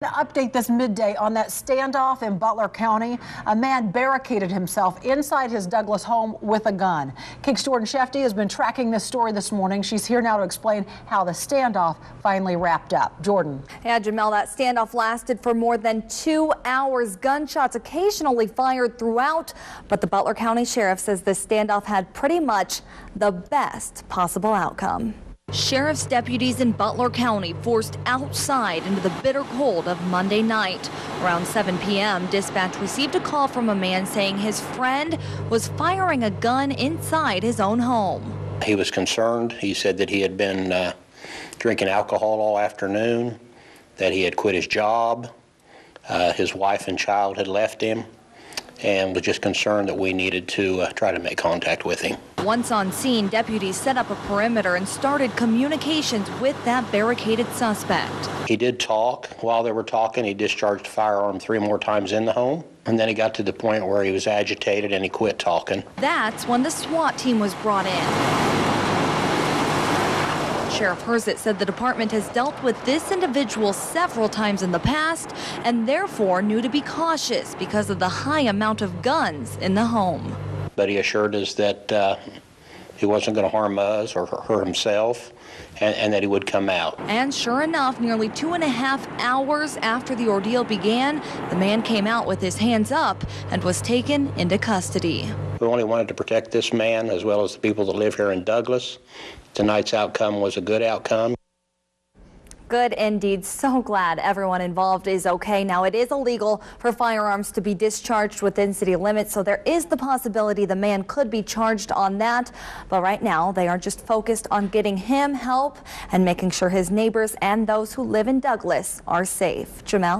To update this midday on that standoff in Butler County, a man barricaded himself inside his Douglas home with a gun. KAKE's Jordan Shefte has been tracking this story this morning. She's here now to explain how the standoff finally wrapped up. Jordan. Yeah, Jamel, that standoff lasted for more than two hours. Gunshots occasionally fired throughout, but the Butler County Sheriff says the standoff had pretty much the best possible outcome. Sheriff's deputies in Butler County forced outside into the bitter cold of Monday night. Around 7 p.m., dispatch received a call from a man saying his friend was firing a gun inside his own home. He was concerned. He said that he had been uh, drinking alcohol all afternoon, that he had quit his job, uh, his wife and child had left him, and was just concerned that we needed to uh, try to make contact with him. Once on scene, deputies set up a perimeter and started communications with that barricaded suspect. He did talk. While they were talking, he discharged a firearm three more times in the home. And then he got to the point where he was agitated and he quit talking. That's when the SWAT team was brought in. Sheriff Herzet said the department has dealt with this individual several times in the past and therefore knew to be cautious because of the high amount of guns in the home. But he assured us that uh, he wasn't going to harm us or hurt himself and, and, that he would come out. And sure enough, nearly two and a half hours after the ordeal began, the man came out with his hands up and was taken into custody. We only wanted to protect this man as well as the people that live here in Douglas. Tonight's outcome was a good outcome. Good indeed. So glad everyone involved is okay. Now, it is illegal for firearms to be discharged within city limits, so there is the possibility the man could be charged on that. But right now, they are just focused on getting him help and making sure his neighbors and those who live in Douglas are safe. Jamel?